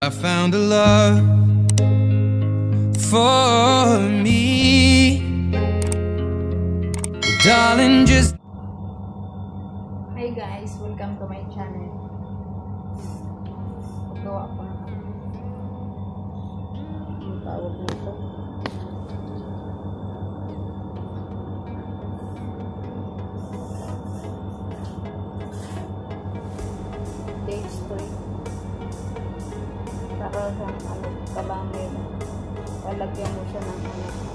I found a love for me. Well, darling, just Lalagyan mo siya ng ano.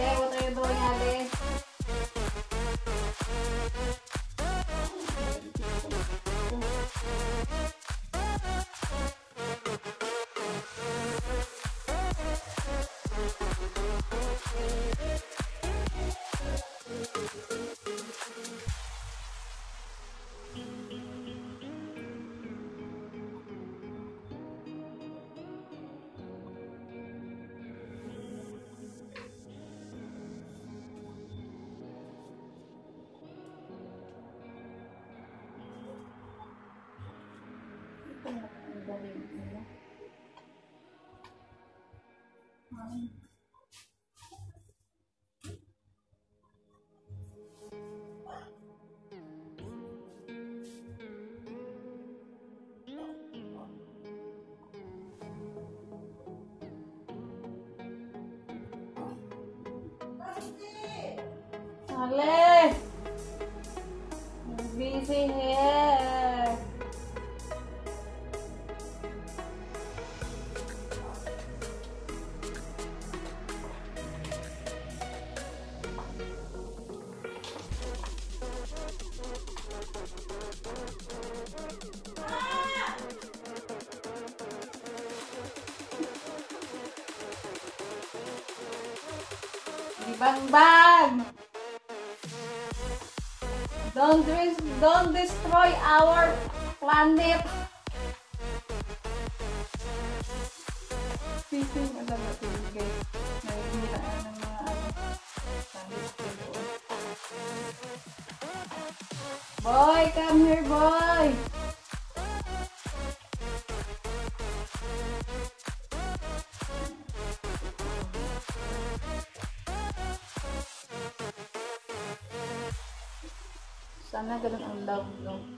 there. Ale! Busy here. Our planet. Fishing ano natin guys. Nahihira ng mga ano. Talis ko doon. Boy, come here, boy. Sana Sana ganun ang love, no?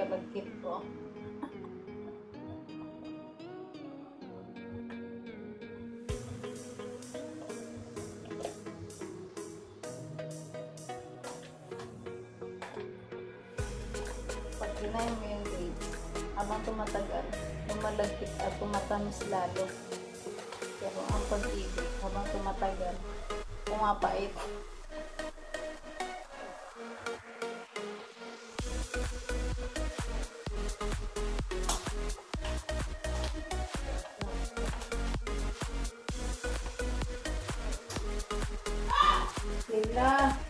Ganun kalagkit ko. Pag kinaya mo yung grapes, habang tumatagal, lumalagkit at tumatamis lalo. Pero ang pag-ibig, habang tumatagal, pumapait. 와.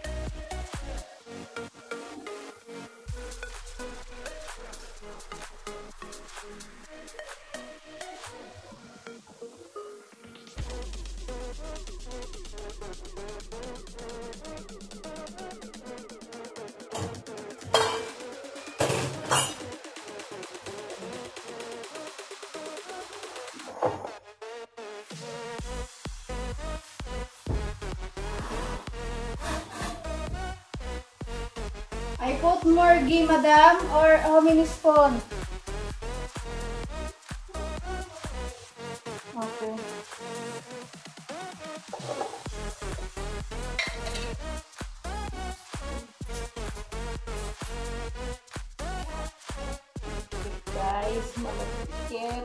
More ghee, madam, or how many spoon? Okay. Guys, malagkit.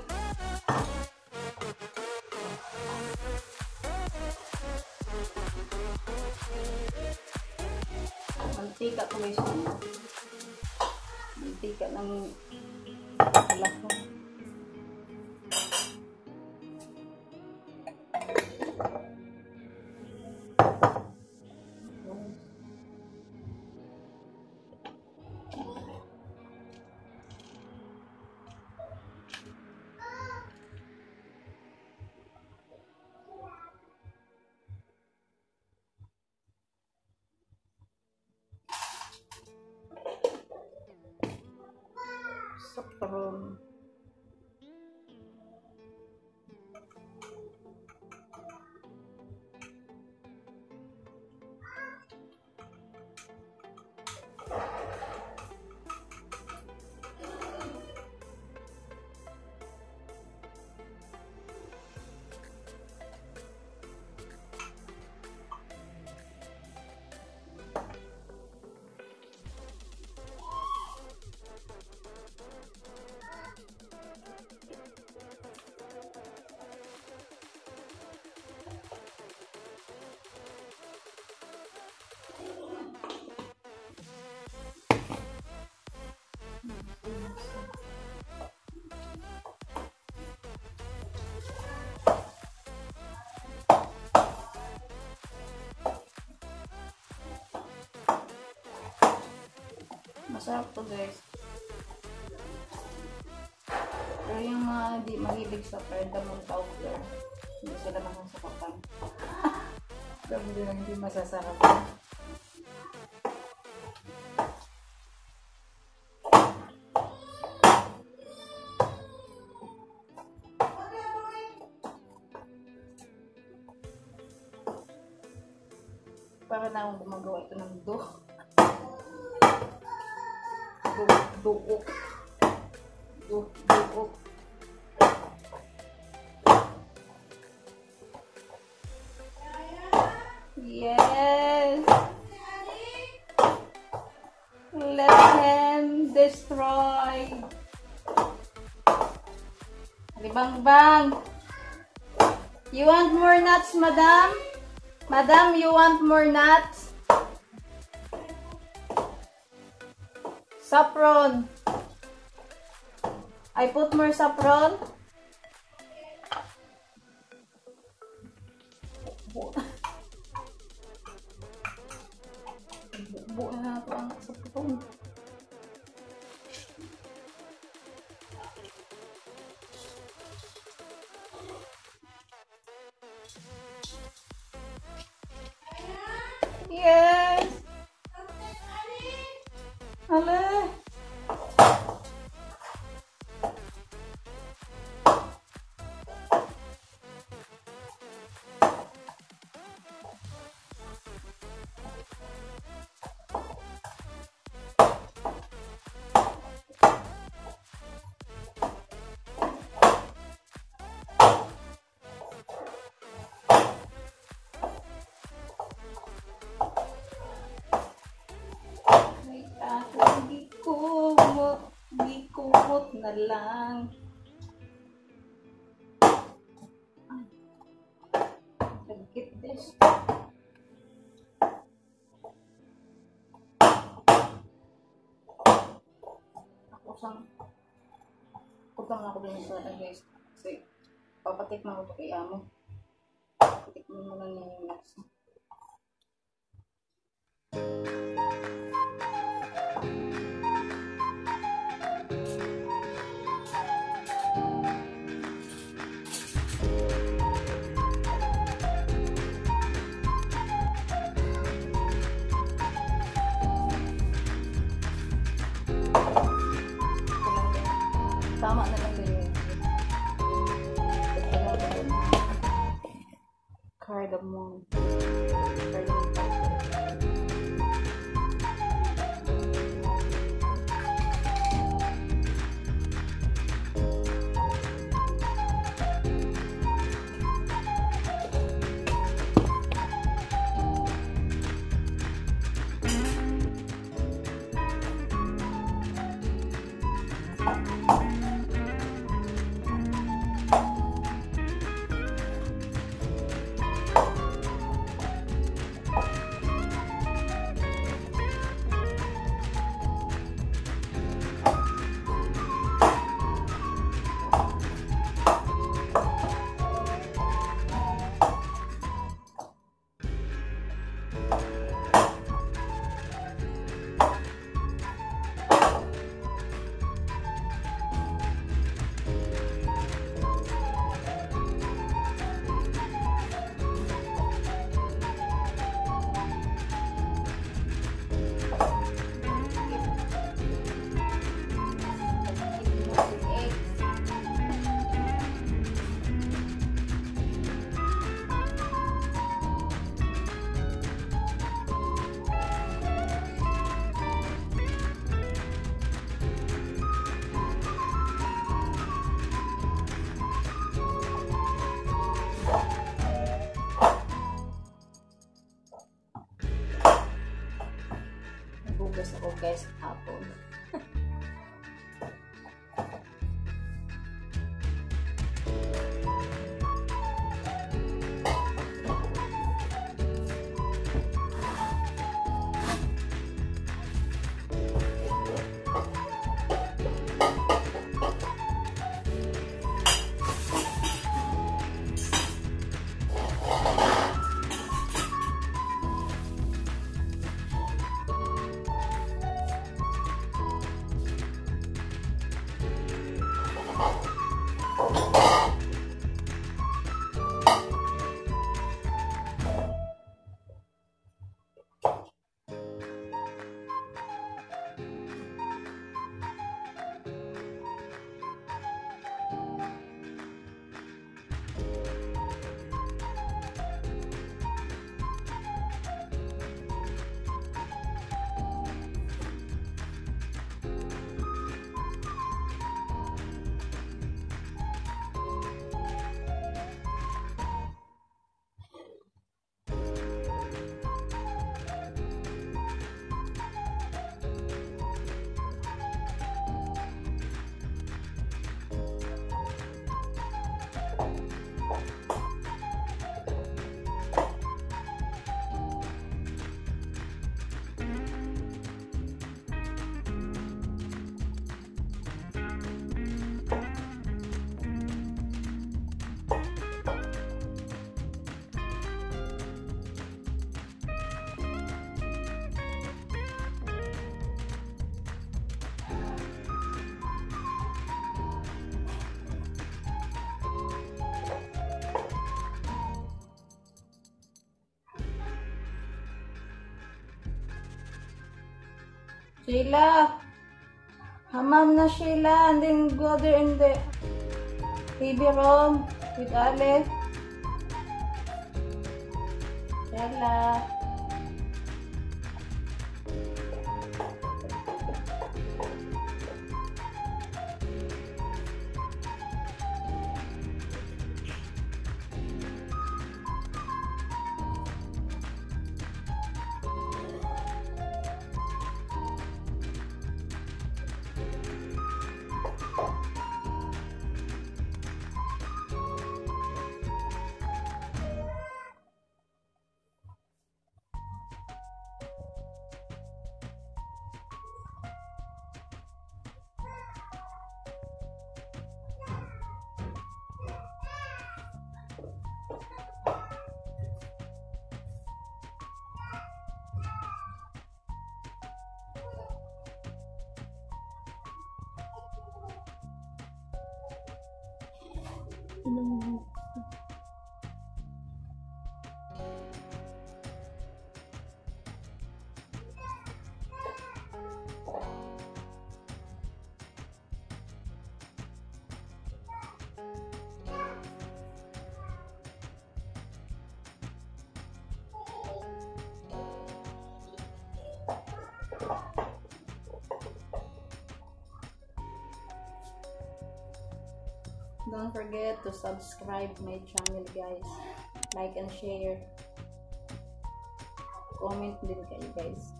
Mantika ko. Mantika ng lako. 嗯。Masarap to guys. Pero yung mga di mahilig sa cardamom powder, hindi sila masasarapan. Sabi nila hindi masasarapan. Para na akong gumagawa ito ng do. Duok. Do, duok. Yes. Let him destroy. Libang bang. You want more nuts, madam? Madam, you want more nuts? Saffron. I put more saffron. Buo na saffron. Yes! Gamot na lang. Nagkit this. Ako sang Putang ako din sa guys. Kasi papatikman ko to kay amo. Patikman mo na niya yung lasa. Cardamom. Cardamom 好。Sheila! Hamam na Sheila, and then go there in the TV room with Ale. Sheila! inang Don't forget to subscribe my channel guys. Like and share. Comment din kayo guys.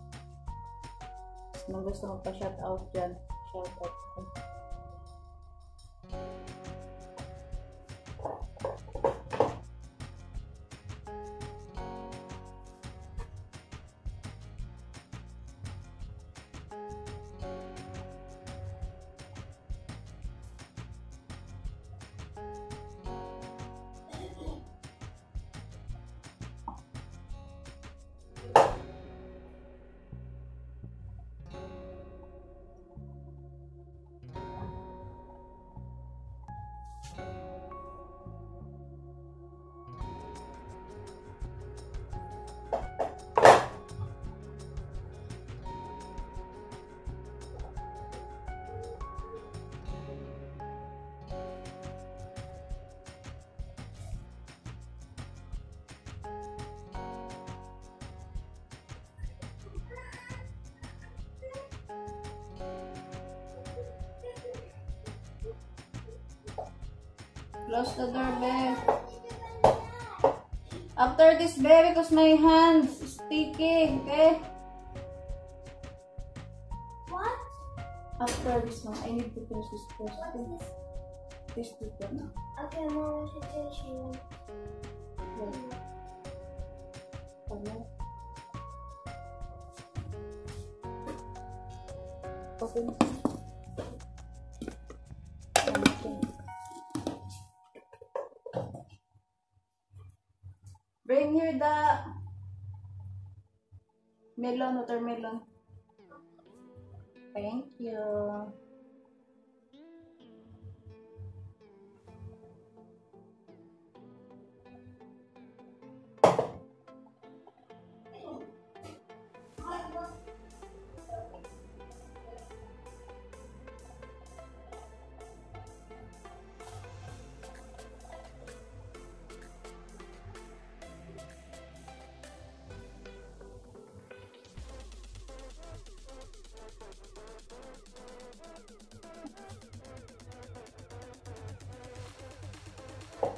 Kung gusto mo pa shout out dyan, shout out. Close the door, babe. After this, babe, because my hands are sticky, okay? What? After this one, I need to finish this first. What is this? This paper na. Okay, she said she wants. Wait. Open. Melon, watermelon. Thank you.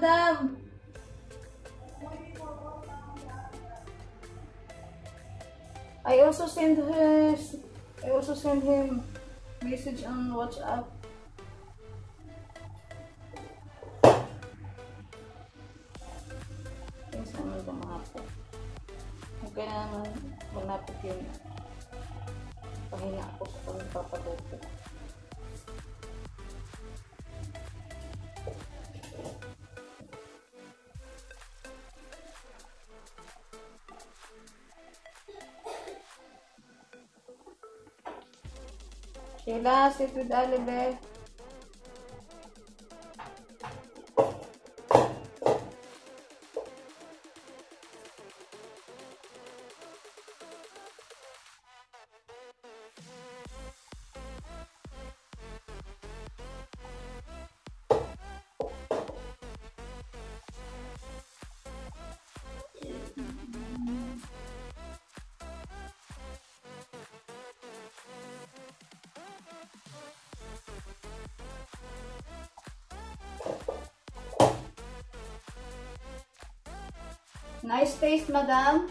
madam? I also send his I also send him message on WhatsApp. Yung sa mga lumapot. Huwag ka na naman malapit yun. Pahinga ako sa pagpapaluto. Sheila, sit with Oliver. Nice taste, madam.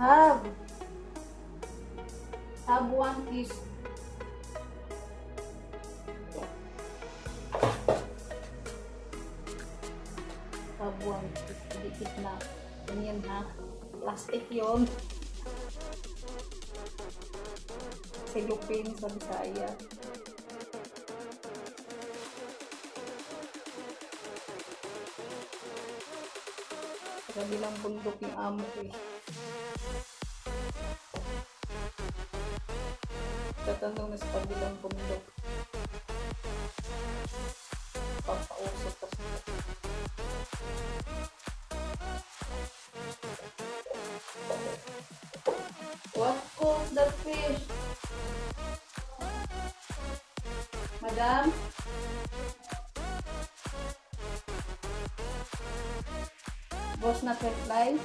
Have. Have one piece. Have one piece. Dikit na. Ganyan ha. Plastic yon. Silupin sa Bisaya. Sa kabilang bundok yung amo ko eh. Tatanong na sa kabilang bundok. Papausap kasi. What cooked the fish? Madam? Boss na fly?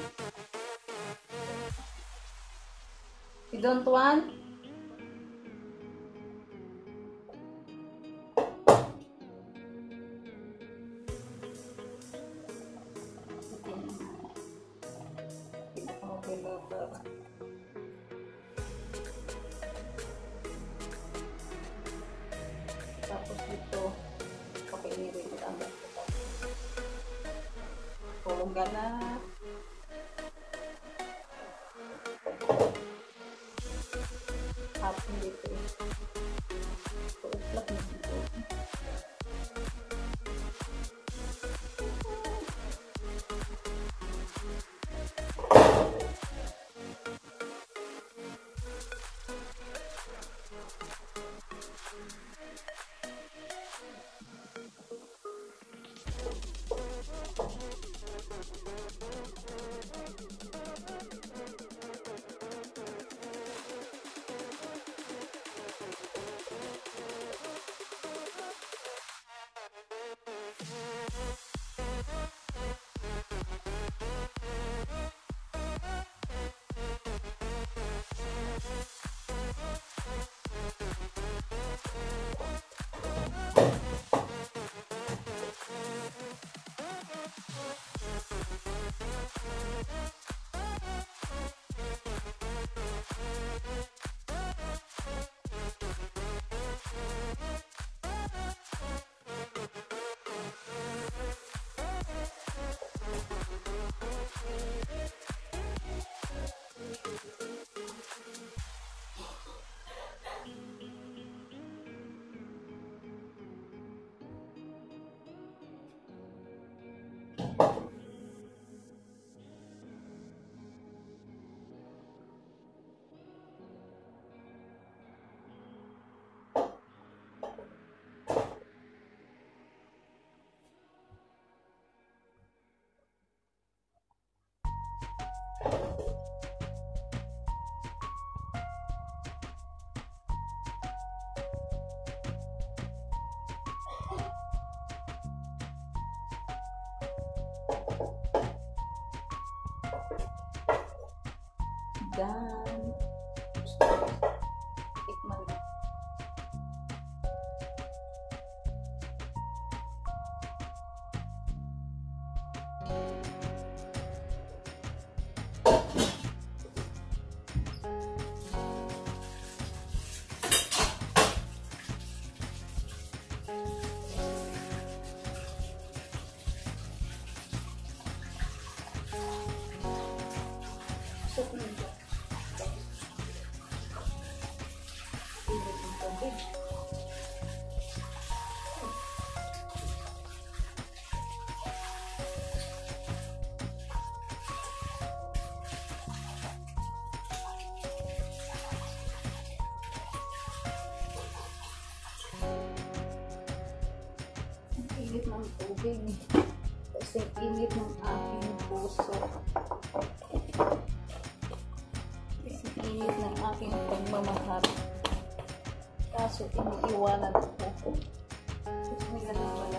You don't want? Dan tikman mo. Soup na tubig. Kasi init ng aking puso. Kasi init ng aking pagmamahal. Kaso iniiwanan ako. Gusto nila naman